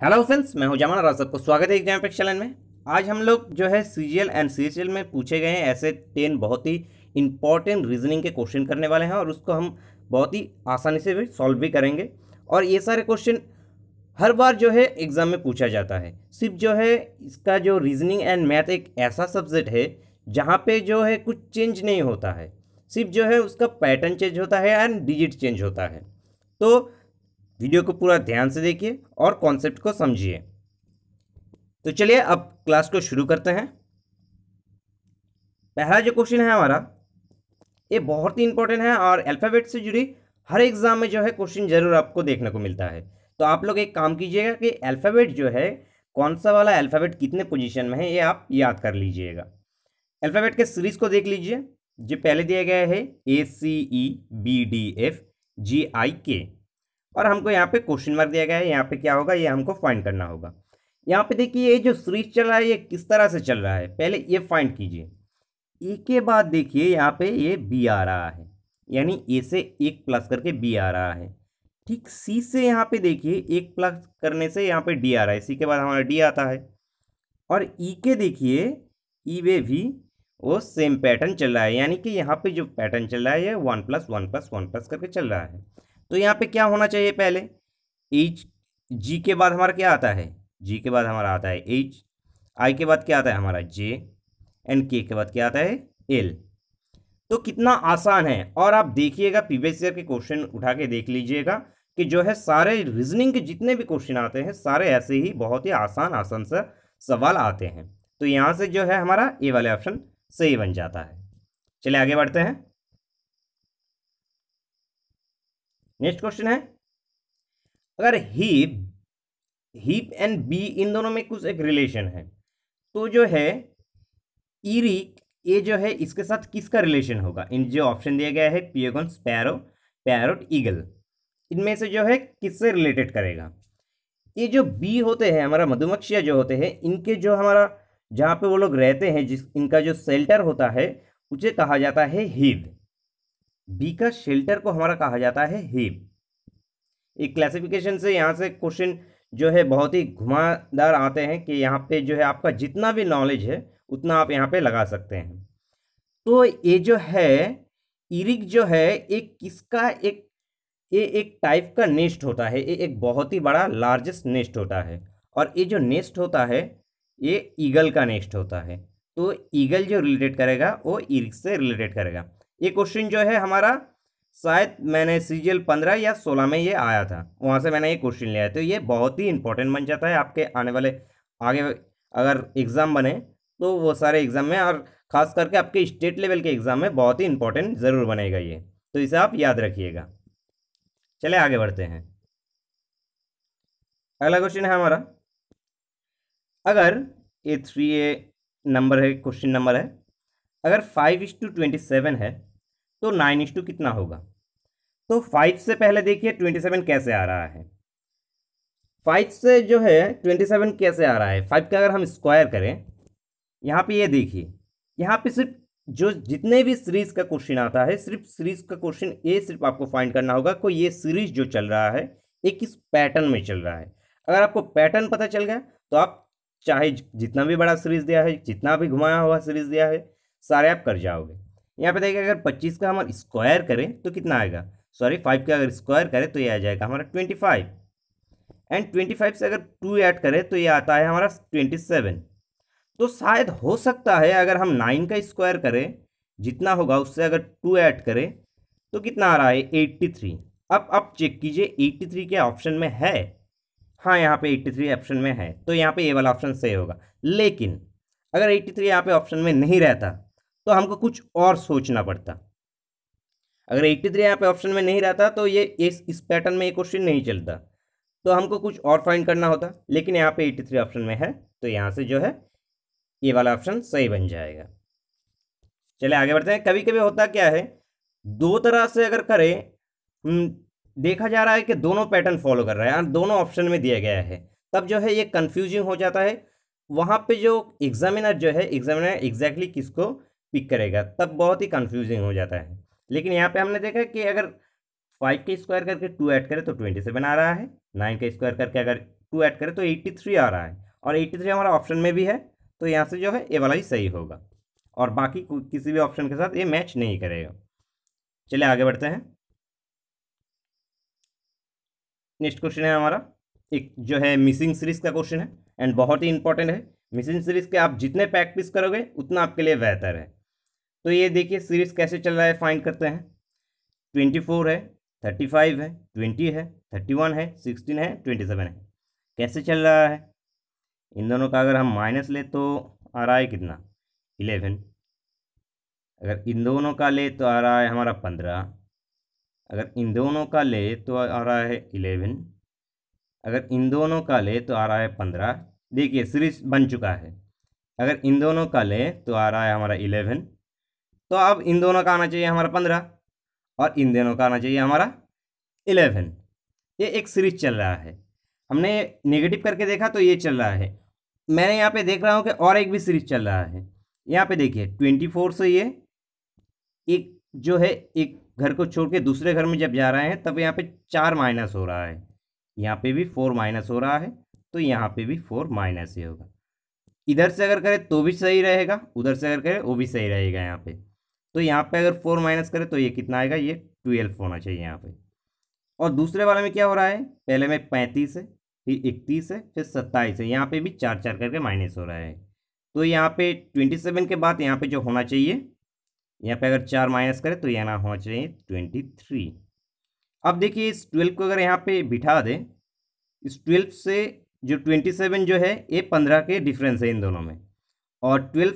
Hello friends मैं हूँ जमान आप सबको स्वागत है एग्ज़ाम चैनल में। आज हम लोग जो है सी एंड सी में पूछे गए हैं ऐसे टेन बहुत ही इंपॉर्टेंट रीजनिंग के क्वेश्चन करने वाले हैं और उसको हम बहुत ही आसानी से भी सॉल्व भी करेंगे। और ये सारे क्वेश्चन हर बार जो है एग्ज़ाम में पूछा जाता है। सिर्फ़ जो है इसका जो रीजनिंग एंड मैथ एक ऐसा सब्जेक्ट है जहाँ पे जो है कुछ चेंज नहीं होता है। सिर्फ़ जो है उसका पैटर्न चेंज होता है एंड डिजिट चेंज होता है। तो वीडियो को पूरा ध्यान से देखिए और कॉन्सेप्ट को समझिए। तो चलिए अब क्लास को शुरू करते हैं। पहला जो क्वेश्चन है हमारा, ये बहुत ही इंपॉर्टेंट है और अल्फ़ाबेट से जुड़ी हर एग्ज़ाम में जो है क्वेश्चन ज़रूर आपको देखने को मिलता है। तो आप लोग एक काम कीजिएगा कि अल्फ़ाबेट जो है, कौन सा वाला अल्फ़ाबेट कितने पोजीशन में है, ये आप याद कर लीजिएगा। अल्फ़ाबेट के सीरीज़ को देख लीजिए। जो पहले दिया गया है A C E B D F G I K और हमको यहाँ पे क्वेश्चन मार्क दिया गया है, यहाँ पे क्या होगा, ये हमको फाइंड करना होगा। यहाँ पे देखिए, ये जो सीरीज़ चल रहा है, ये किस तरह से चल रहा है? पहले ये फाइंड कीजिए। ए के बाद देखिए, यहाँ पे ये बी आ रहा है। यानी ए से एक प्लस करके बी आ रहा है। ठीक सी से यहाँ पे देखिए, एक प्लस करने से यहाँ पे डी आ रहा है। सी के बाद हमारा डी आता है। और ई के देखिए ई वे भी वो सेम पैटर्न चल रहा है। यानी कि यहाँ पे जो पैटर्न चल रहा है, ये one plus one plus one plus करके चल रहा है। तो यहाँ पे क्या होना चाहिए पहले? एच जी के बाद हमारा क्या आता है? जी के बाद हमारा आता है एच आई के बाद क्या आता है? हमारा जे एंड के के बाद क्या आता है? एल तो कितना आसान है। और आप देखिएगा ईयर के क्वेश्चन उठा के देख लीजिएगा कि जो है सारे रीजनिंग के जितने भी क्वेश्चन आते हैं, सारे ऐसे ही बहुत ही आसान आसान से सवाल आते हैं। तो यहाँ से जो है हमारा ए वाले ऑप्शन सही बन जाता है। चलिए आगे बढ़ते हैं। नेक्स्ट क्वेश्चन है। अगर हीप हीप एंड बी इन दोनों में कुछ एक रिलेशन है तो जो है ईरिक ये जो है, इसके साथ किसका रिलेशन होगा? इन जो ऑप्शन दिया गया है, पियोगन, स्पैरो, पैरोट, ईगल। इनमें से जो है, किससे रिलेटेड करेगा? ये जो बी होते हैं, हमारा मधुमक्खिया जो होते हैं, इनके जो हमारा, जहाँ पे वो लोग रहते हैं, जिस, इनका जो सेल्टर होता है, उसे कहा जाता है हिव बी का शेल्टर को हमारा कहा जाता है हिप। एक क्लासिफिकेशन से यहाँ से क्वेश्चन जो है बहुत ही घुमादार आते हैं कि यहाँ पे जो है आपका जितना भी नॉलेज है, उतना आप यहाँ पे लगा सकते हैं। तो ये जो है इरिक जो है एक किसका एक, ये एक टाइप का नेस्ट होता है, ये एक बहुत ही बड़ा लार्जेस्ट नेस्ट होता है। और ये जो नेस्ट होता है, ये ईगल का नेस्ट होता है। तो ईगल जो रिलेटेड करेगा, वो इरिक से रिलेटेड करेगा। ये क्वेश्चन जो है हमारा, शायद मैंने सीजीएल पंद्रह या सोलह में ये आया था, वहाँ से मैंने ये क्वेश्चन लिया तो ये बहुत ही इंपॉर्टेंट बन जाता है आपके आने वाले, आगे अगर एग्ज़ाम बने तो वो सारे एग्ज़ाम में और ख़ास करके आपके स्टेट लेवल के एग्ज़ाम में बहुत ही इंपॉर्टेंट ज़रूर बनेगा ये। तो इसे आप याद रखिएगा। चले आगे बढ़ते हैं। अगला क्वेश्चन है हमारा। अगर ए थ्री ए नंबर है क्वेश्चन नंबर है, अगर फाइव इस टू ट्वेंटी सेवन है तो नाइन इंस टू कितना होगा? तो फाइव से पहले देखिए ट्वेंटी सेवन कैसे आ रहा है। फाइव से जो है ट्वेंटी सेवन कैसे आ रहा है? फाइव का अगर हम स्क्वायर करें, यहाँ पे ये देखिए, यहाँ पे सिर्फ़ जो जितने भी सीरीज़ का क्वेश्चन आता है, सिर्फ़ सीरीज़ का क्वेश्चन ये सिर्फ़ आपको फाइंड करना होगा, कोई ये सीरीज़ जो चल रहा है, ये किस पैटर्न में चल रहा है। अगर आपको पैटर्न पता चल गया तो आप चाहे जितना भी बड़ा सीरीज़ दिया है, जितना भी घुमाया हुआ सीरीज़ दिया है, सारे आप कर जाओगे। यहाँ पे देखिए, अगर पच्चीस का हम स्क्वायर करें तो कितना आएगा? सॉरी फाइव का अगर स्क्वायर करें तो ये आ जाएगा हमारा twenty five and twenty five से अगर टू ऐड करें तो ये आता है हमारा ट्वेंटी सेवन तो शायद हो सकता है, अगर हम नाइन का स्क्वायर करें, जितना होगा उससे अगर टू ऐड करें तो कितना आ रहा है? एट्टी थ्री अब अब चेक कीजिए एट्टी थ्री के ऑप्शन में है? हाँ यहाँ पे एट्टी थ्री ऑप्शन में है तो यहाँ पे ए वाला ऑप्शन सही होगा. लेकिन, अगर एट्टी थ्री यहाँ पे ऑप्शन में नहीं रहता तो हमको कुछ और सोचना पड़ता। अगर एट्टी थ्री यहाँ पे ऑप्शन में नहीं रहता तो ये इस इस पैटर्न में ये क्वेश्चन नहीं चलता। तो हमको कुछ और फाइंड करना होता, लेकिन यहाँ पे एट्टी थ्री ऑप्शन में है तो यहाँ से जो है, ये वाला ऑप्शन सही बन जाएगा। चले आगे बढ़ते हैं। कभी कभी होता क्या है, दो तरह से अगर करें देखा जा रहा है कि दोनों पैटर्न फॉलो कर रहा है दोनों ऑप्शन में दिया गया है, तब जो है ये कन्फ्यूजिंग हो जाता है। वहाँ पे जो एग्जामिनर जो है एग्जामिनर एग्जैक्टली किसको पिक करेगा, तब बहुत ही कन्फ्यूजिंग हो जाता है। लेकिन यहाँ पे हमने देखा कि अगर फाइव के स्क्वायर करके टू ऐड करें तो ट्वेंटी सेवन आ रहा है नाइन का स्क्वायर करके अगर टू ऐड करें तो एट्टी थ्री आ रहा है। और एट्टी थ्री हमारा ऑप्शन में भी है तो यहाँ से जो है ए वाला ही सही होगा। और बाकी किसी भी ऑप्शन के साथ ये मैच नहीं करेगा। चलिए आगे बढ़ते हैं। नेक्स्ट क्वेश्चन है हमारा। एक जो है मिसिंग सीरीज़ का क्वेश्चन है एंड बहुत ही इंपॉर्टेंट है। मिसिंग सीरीज़ के आप जितने प्रैक्टिस करोगे, उतना आपके लिए बेहतर है। तो ये देखिए सीरीज़ कैसे चल रहा है फाइंड करते हैं। ट्वेंटी फोर है थर्टी फाइव है ट्वेंटी है थर्टी वन है सिक्सटीन है ट्वेंटी सेवन है। कैसे चल रहा है? इन दोनों का अगर हम माइनस ले तो आ रहा है कितना? इलेवन अगर इन दोनों का ले तो आ रहा है हमारा पंद्रह। अगर इन दोनों का ले तो आ रहा है इलेवन अगर इन दोनों का ले तो आ रहा है पंद्रह। देखिए सीरीज़ बन चुका है। अगर इन दोनों का ले तो आ रहा है हमारा इलेवन तो अब इन दोनों का आना चाहिए हमारा पंद्रह और इन दोनों का आना चाहिए हमारा इलेवन। ये एक सीरीज़ चल रहा है। हमने नेगेटिव करके देखा तो ये चल रहा है। मैंने यहाँ पे देख रहा हूँ कि और एक भी सीरीज़ चल रहा है। यहाँ पे देखिए ट्वेंटी फोर से ये एक जो है, एक घर को छोड़ के दूसरे घर में जब जा रहे हैं, तब यहाँ पे चार माइनस हो रहा है। यहाँ पे भी फोर माइनस हो रहा है तो यहाँ पे भी फोर माइनस ही होगा। इधर से अगर करें तो भी सही रहेगा, उधर से अगर करें वो भी सही रहेगा यहाँ पे। तो यहाँ पे अगर फोर माइनस करें तो ये कितना आएगा? ये ट्वेल्व होना चाहिए यहाँ पे। और दूसरे वाले में क्या हो रहा है? पहले में पैंतीस है, फिर इकतीस है, फिर सत्ताईस है। यहाँ पे भी चार चार करके माइनस हो रहा है। तो यहाँ पे ट्वेंटी सेवन के बाद यहाँ पे जो होना चाहिए, यहाँ पे अगर चार माइनस करें तो यहाँ होना चाहिए ट्वेंटी थ्री। अब देखिए इस ट्वेल्व को अगर यहाँ पे बिठा दें, इस ट्वेल्व से जो ट्वेंटी सेवन जो है, ये पंद्रह के डिफरेंस है इन दोनों में। और ट्वेल्व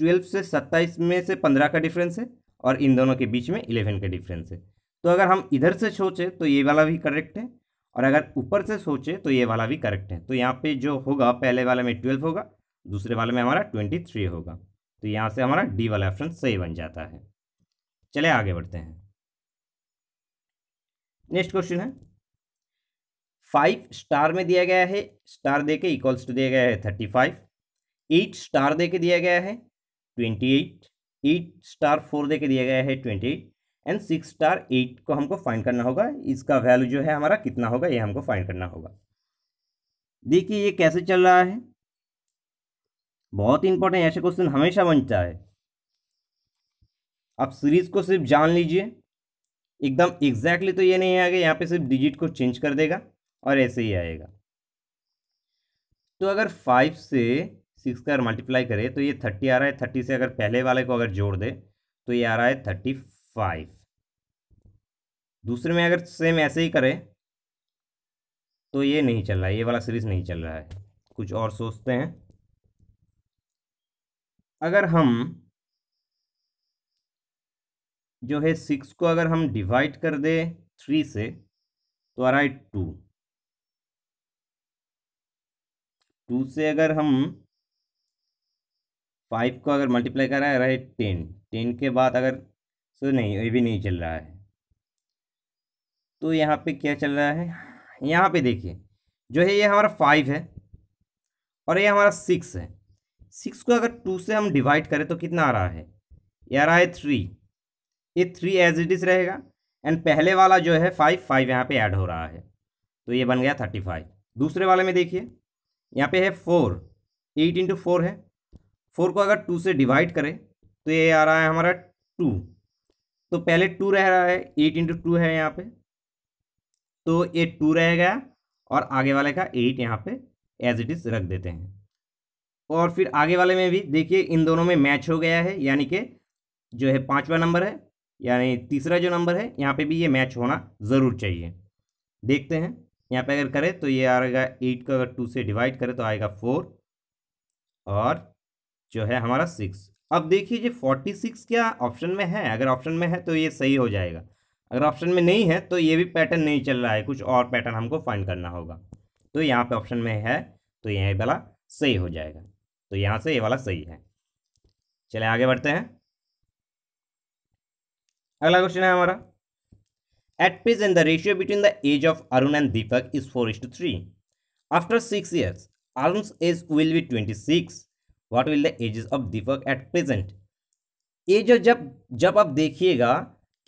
ट्वेल्व से सत्ताईस में से पंद्रह का डिफरेंस है और इन दोनों के बीच में इलेवन का डिफरेंस है। तो अगर हम इधर से सोचें तो ये वाला भी करेक्ट है और अगर ऊपर से सोचें तो ये वाला भी करेक्ट है। तो यहाँ पे जो होगा, पहले वाले में ट्वेल्व होगा, दूसरे वाले में हमारा ट्वेंटी थ्री होगा। तो यहाँ से हमारा डी वाला ऑप्शन सही बन जाता है। चले आगे बढ़ते हैं। नेक्स्ट क्वेश्चन है। फाइव स्टार में दिया गया है। स्टार दे के इक्वल्स टू दिया गया है थर्टी फाइव एट स्टार दे के दिया गया है। Twenty eight eight star four दे के दिया गया है twenty eight and six star eight को हमको फाइंड करना होगा। इसका वैल्यू जो है हमारा कितना होगा, ये हमको फाइंड करना होगा। देखिए ये कैसे चल रहा है। बहुत इंपॉर्टेंट ऐसे क्वेश्चन हमेशा बनता है। आप सीरीज़ को सिर्फ़ जान लीजिए। एकदम एग्जैक्टली तो ये नहीं आएगा, यहाँ पे सिर्फ़ डिजिट को चेंज कर देगा और ऐसे ही आएगा। तो अगर फाइव से सिक्स का मल्टीप्लाई करे तो ये थर्टी आ रहा है। थर्टी से अगर पहले वाले को अगर जोड़ दे तो ये आ रहा है थर्टी फाइव दूसरे में अगर सेम ऐसे ही करें तो ये नहीं चल रहा है, ये वाला सीरीज़ नहीं चल रहा है। कुछ और सोचते हैं। अगर हम जो है सिक्स को अगर हम डिवाइड कर दे थ्री से तो आ रहा है टू टू से अगर हम फाइव को अगर मल्टीप्लाई कर है टेन। टेन के बाद अगर, सो नहीं, ये भी नहीं चल रहा है। तो यहाँ पे क्या चल रहा है? यहाँ पे देखिए, जो है ये हमारा फाइव है और ये हमारा सिक्स है। सिक्स को अगर टू से हम डिवाइड करें तो कितना आ रहा है? ये आ रहा है थ्री। ये थ्री एज इट इज़ रहेगा एंड पहले वाला जो है फाइव फाइव यहाँ पे ऐड हो रहा है। तो ये बन गया थर्टी फाइव दूसरे वाले में देखिए, यहाँ पे है फोर एट इंटू फोर है। फोर को अगर टू से डिवाइड करें तो ये आ रहा है हमारा टू। तो पहले टू रह रहा है, एट इंटू टू है यहाँ पे। तो ये टू रह गया और आगे वाले का एट यहाँ पे एज इट इज़ रख देते हैं। और फिर आगे वाले में भी देखिए, इन दोनों में मैच हो गया है, यानी कि जो है पाँचवा नंबर है, यानी तीसरा जो नंबर है, यहाँ पे भी ये मैच होना ज़रूर चाहिए। देखते हैं, यहाँ पे अगर करें तो ये आएगा एट को अगर टू से डिवाइड करें तो आएगा फोर। और जो है हमारा सिक्स अब देखिए फोर्टी सिक्स क्या ऑप्शन में है? अगर ऑप्शन में है तो ये सही हो जाएगा। अगर ऑप्शन में नहीं है तो ये भी पैटर्न नहीं चल रहा है। कुछ और पैटर्न हमको फाइंड करना होगा। तो यहाँ पे ऑप्शन में है तो यह वाला सही हो जाएगा। तो यहाँ से ये वाला सही है। चले आगे बढ़ते हैं। अगला क्वेश्चन है हमारा। At present the ratio between the age of Arun and Deepak is four is to three after six years Arun age will be twenty six what will the ages of Deepak at present age जब जब आप देखिएगा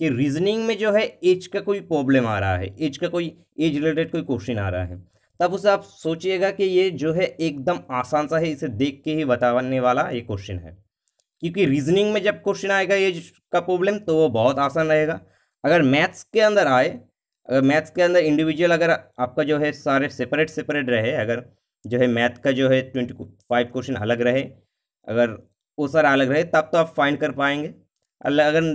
कि reasoning में जो है age का कोई प्रॉब्लम आ रहा है एज का कोई एज रिलेटेड कोई क्वेश्चन आ रहा है, तब उसे आप सोचिएगा कि ये जो है एकदम आसान सा है इसे देख के ही बताने वाला ये क्वेश्चन है। क्योंकि रीजनिंग में जब क्वेश्चन आएगा एज का प्रॉब्लम तो वो बहुत आसान रहेगा। अगर मैथ्स के अंदर आए, अगर मैथ्स के अंदर इंडिविजुअल अगर आपका जो है सारे सेपरेट सेपरेट रहे, अगर जो है मैथ का जो है ट्वेंटी फाइव क्वेश्चन अलग रहे। अगर वो सारा अलग रहे, तब तो आप फाइंड कर पाएँगे। अगर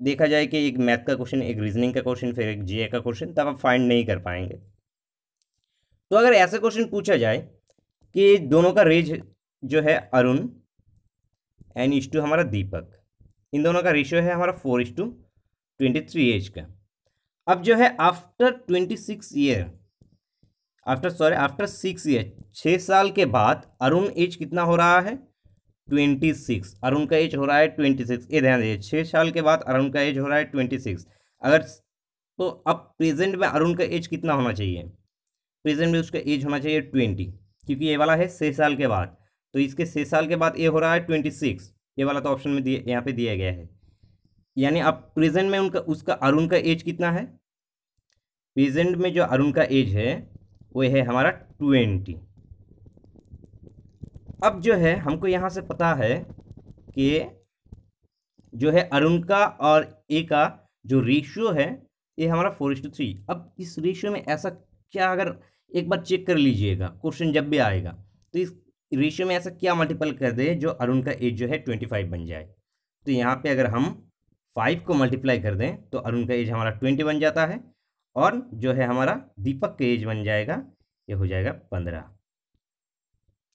देखा जाए कि एक मैथ का क्वेश्चन, एक रीजनिंग का क्वेश्चन, फिर एक जीए का क्वेश्चन, तब आप फाइंड नहीं कर पाएँगे। तो अगर ऐसा क्वेश्चन पूछा जाए कि दोनों का रेज जो है अरुण, एन इज़ टू हमारा दीपक। इन दोनों का रेशियो है हमारा four is to twenty three age का। अब जो है, after twenty six year after sorry after six year छः साल के बाद अरुण एज कितना हो रहा है? ट्वेंटी सिक्स अरुण का एज हो रहा है ट्वेंटी सिक्स ये ध्यान दीजिए छः साल के बाद अरुण का एज हो रहा है ट्वेंटी सिक्स अगर तो अब प्रेजेंट में अरुण का एज कितना होना चाहिए? प्रेजेंट में उसका एज होना चाहिए ट्वेंटी क्योंकि ये वाला है छः साल के बाद। तो इसके छः साल के बाद ये हो रहा है ट्वेंटी सिक्स ये वाला तो ऑप्शन में दिए, यहाँ पे दिया गया है। यानी अब प्रेजेंट में उनका, उसका अरुण का एज कितना है? प्रेजेंट में जो अरुण का एज है वो है हमारा ट्वेंटी। अब जो है, हमको यहाँ से पता है कि जो है अरुण का और ए का जो रेशियो है, ये हमारा फोर टू थ्री अब इस रेशियो में ऐसा क्या अगर एक बार चेक कर लीजिएगा क्वेश्चन जब भी आएगा तो इस रेशियो में ऐसा क्या मल्टीपल कर दे जो अरुण का एज जो है ट्वेंटी फाइव बन जाए। तो यहाँ पे अगर हम फाइव को मल्टीप्लाई कर दें तो अरुण का एज हमारा ट्वेंटी बन जाता है। और जो है हमारा दीपक का एज बन जाएगा, ये हो जाएगा पंद्रह।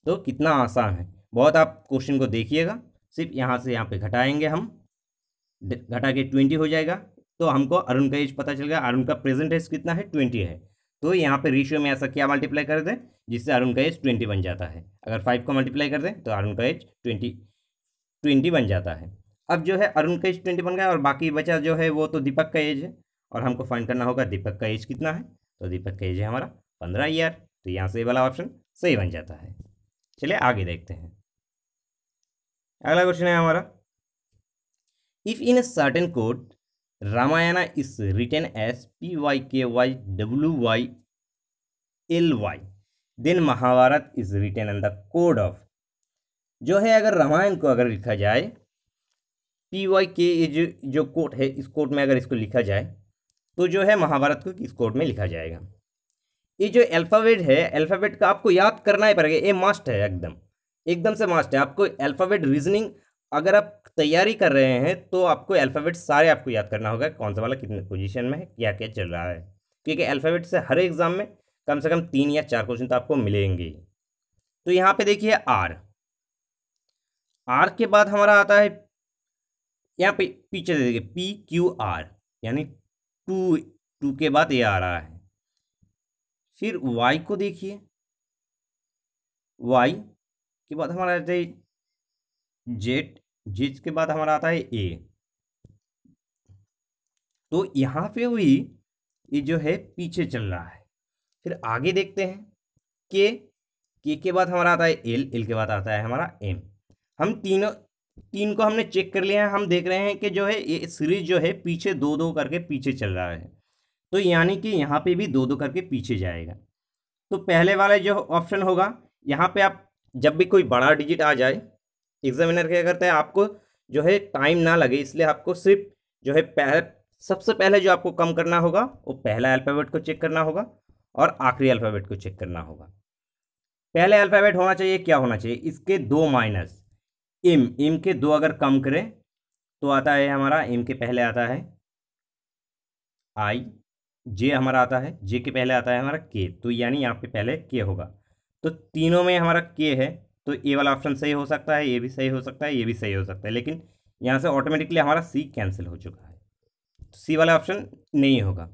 तो कितना आसान है। बहुत आप क्वेश्चन को देखिएगा। सिर्फ़ यहाँ से यहाँ पे घटाएँगे हम। घटा के ट्वेंटी हो जाएगा। तो हमको अरुण का एज पता चल गया। अरुण का प्रेजेंट एज कितना है? ट्वेंटी है। तो यहाँ पे रेशियो में ऐसा क्या मल्टीप्लाई कर दें, जिससे अरुण का एज ट्वेंटी बन जाता है। अगर फाइव को मल्टीप्लाई कर दें तो अरुण का एज ट्वेंटी ट्वेंटी बन जाता है। अब जो है अरुण का एज ट्वेंटी बन गया और बाकी बचा जो है वो तो दीपक का एज है। और हमको फाइंड करना होगा दीपक का एज कितना है? तो दीपक का एज है हमारा पंद्रह ईयर तो यहाँ से वाला ऑप्शन सही बन जाता है। चलिए आगे देखते हैं। अगला क्वेश्चन है हमारा। If in certain code Ramayana is written S P Y K Y W Y L Y then Mahabharata is written in the code of जो है अगर रामायण को अगर लिखा जाए पी वाई के ये जो जो कोड है, इस कोड में अगर इसको लिखा जाए तो जो है महाभारत को किस कोड में लिखा जाएगा? ये जो अल्फ़ाबेट है, अल्फ़ाबेट का आपको याद करना ही पड़ेगा। ये मास्ट है एकदम। एकदम से मास्ट है। आपको अल्फ़ाबेट रीजनिंग अगर आप तैयारी कर रहे हैं तो आपको अल्फ़ाबेट सारे आपको याद करना होगा, कौन सा वाला कितने पोजीशन में है क्या क्या चल रहा है। क्योंकि अल्फ़ाबेट से हर एग्ज़ाम में कम से कम तीन या चार क्वेश्चन तो आपको मिलेंगे। तो यहाँ पे देखिए आर आर के बाद हमारा आता है, यहाँ पे पीछे देखिए पी क्यू आर यानी टू टू के बाद ये आ रहा है। फिर वाई को देखिए। वाई के बाद हमारा आता है जेड जेड के बाद हमारा आता है ए तो यहाँ पे भी ये जो है पीछे चल रहा है। फिर आगे देखते हैं के के के बाद हमारा आता है एल एल के बाद आता है हमारा एम हम तीनों तीन को हमने चेक कर लिया है, हम देख रहे हैं कि जो है, ये सीरीज़ जो है, पीछे दो दो करके पीछे चल रहा है। तो यानी कि यहाँ पे भी दो दो करके पीछे जाएगा। तो पहले वाला जो ऑप्शन होगा, यहाँ पे आप जब भी कोई बड़ा डिजिट आ जाए, एग्जामिनर क्या करता है, आपको जो है, टाइम ना लगे, इसलिए आपको सिर्फ़ जो है, पहले, सबसे पहले जो आपको कम करना होगा, वो पहला अल्फ़ाबेट को चेक करना होगा और आखिरी अल्फ़ाबेट को चेक करना होगा। पहले अल्फ़ाबेट होना चाहिए, क्या होना चाहिए, इसके दो माइनस एम एम के दो अगर कम करें तो आता है हमारा एम के पहले आता है आई, जे हमारा आता है, जे के पहले आता है हमारा के तो यानी यहाँ पे पहले के होगा। तो तीनों में हमारा के है तो ए वाला ऑप्शन सही हो सकता है ये भी सही हो सकता है ये भी सही हो सकता है, लेकिन यहाँ से ऑटोमेटिकली हमारा सी कैंसिल हो चुका है। तो सी वाला ऑप्शन नहीं होगा।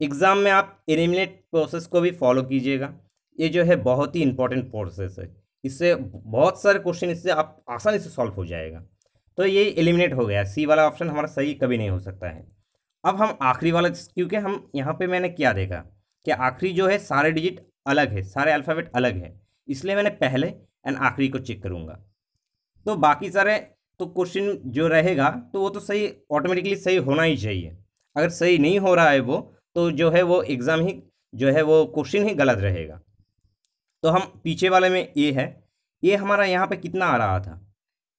एग्ज़ाम में आप एलिमिनेट प्रोसेस को भी फॉलो कीजिएगा। ये जो है बहुत ही इंपॉर्टेंट प्रोसेस है। इससे बहुत सारे क्वेश्चन इससे आप आसानी से सॉल्व हो जाएगा। तो ये एलिमिनेट हो गया। सी वाला ऑप्शन हमारा सही कभी नहीं हो सकता है। अब हम आखिरी वाला, क्योंकि हम यहाँ पे मैंने क्या देखा कि आखिरी जो है, सारे डिजिट अलग है, सारे अल्फ़ाबेट अलग है। इसलिए मैंने पहले एंड आखिरी को चेक करूँगा। तो बाकी सारे तो क्वेश्चन जो रहेगा तो वो तो सही ऑटोमेटिकली सही होना ही चाहिए। अगर सही नहीं हो रहा है वो तो जो है वो एग्ज़ाम ही, जो है वो क्वेश्चन ही गलत रहेगा। तो हम पीछे वाले में ए है। ए हमारा यहाँ पे कितना आ रहा था?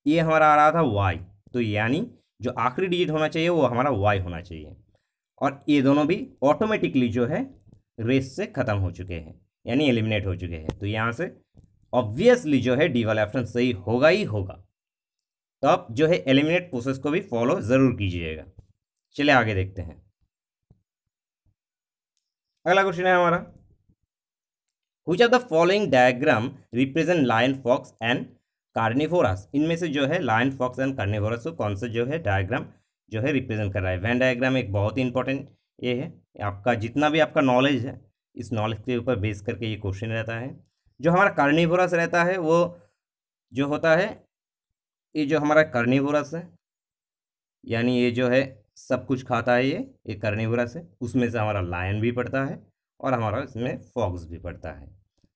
ए हमारा आ रहा था वाई। तो यानी जो आखिरी डिजिट होना चाहिए वो हमारा वाई होना चाहिए। और ये दोनों भी ऑटोमेटिकली जो है रेस से ख़त्म हो चुके हैं, यानी एलिमिनेट हो चुके हैं। तो यहाँ से ऑब्वियसली जो है डी वाला ऑप्शन सही होगा ही होगा। तो आप जो है एलिमिनेट प्रोसेस को भी फॉलो ज़रूर कीजिएगा। चलिए आगे देखते हैं। अगला क्वेश्चन है हमारा। Which of the following diagram represent lion fox and carnivorous इनमें से जो है लायन फॉक्स एंड कार्निफोरस को कौन सा जो है डायग्राम जो है रिप्रेजेंट कर रहा है। वैन डायग्राम एक बहुत ही इंपॉर्टेंट ये है। आपका जितना भी आपका नॉलेज है, इस नॉलेज के ऊपर बेस करके ये क्वेश्चन रहता है। जो हमारा कार्निवोरस रहता है, वो जो होता है, ये जो हमारा कार्निवोरस है, यानी ये जो है सब कुछ खाता है ये ये कार्निवोरस है। उसमें से हमारा लायन भी पड़ता है। और हमारा इसमें फॉक्स भी पड़ता है,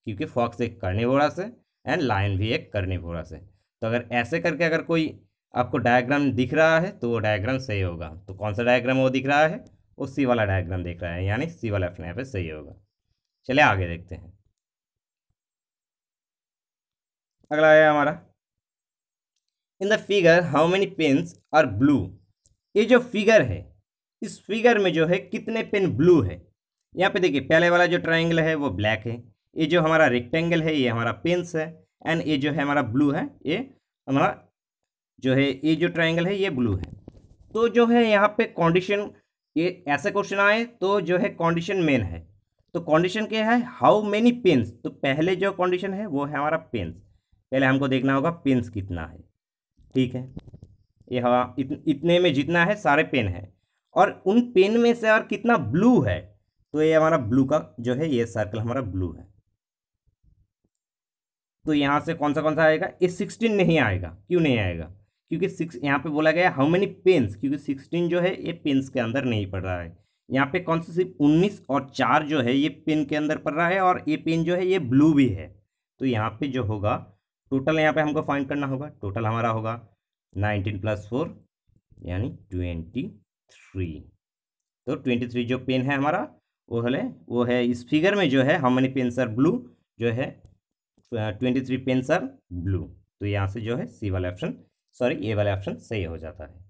क्योंकि फॉक्स एक कार्निवोरस है एंड लायन भी एक कार्निवोरस है तो अगर ऐसे करके अगर कोई आपको डायग्राम दिख रहा है तो वो डायग्राम सही होगा। तो कौन सा डायग्राम वो दिख रहा है? वो सी वाला डायग्राम दिख रहा है, यानी सी वाला अपने पे सही होगा। चलिए आगे देखते हैं। अगला है हमारा। In the figure how many pens are blue ये जो फिगर है, इस फिगर में जो है, कितने पेन ब्लू है? यहाँ पे देखिए, पहले वाला जो ट्राइंगल है, वो ब्लैक है। ये जो हमारा रेक्टेंगल है, ये हमारा पेंस है एंड ये जो है हमारा ब्लू है, ये हमारा जो है, ये जो ट्राइंगल है, ये ब्लू है। तो जो है यहाँ पे कंडीशन ये ऐसे क्वेश्चन आए तो जो है कंडीशन मेन है। तो कंडीशन क्या है? हाउ मेनी पेंस तो पहले जो कंडीशन है, वो है हमारा पेंस पहले हमको देखना होगा पेंस कितना है। ठीक है? ये हवा इतने में जितना है, सारे पेन है। और उन पेन में से और कितना ब्लू है? तो ये हमारा ब्लू का जो है ये सर्कल हमारा ब्लू है। तो यहाँ से कौन सा कौन सा आएगा? ये सिक्सटीन नहीं आएगा। क्यों नहीं आएगा? क्योंकि सिक्स यहाँ पे बोला गया हाउ मेनी पेन्स क्योंकि सिक्सटीन जो है, ये पेन्स के अंदर नहीं पड़ रहा है। यहाँ पे कौन सा सिर्फ़ उन्नीस और चार जो है, ये पेन के अंदर पड़ रहा है और ये पेन जो है, ये ब्लू भी है। तो यहाँ पे जो होगा टोटल यहाँ पे हमको फाइंड करना होगा। टोटल हमारा होगा नाइनटीन प्लस फोर यानी ट्वेंटी थ्री तो ट्वेंटी थ्री जो पेन है हमारा वो है वो है इस फिगर में जो है how many pens are blue जो है twenty three pens are blue तो यहाँ से जो है सी वाला ऑप्शन सॉरी ए वाला ऑप्शन सही हो जाता है।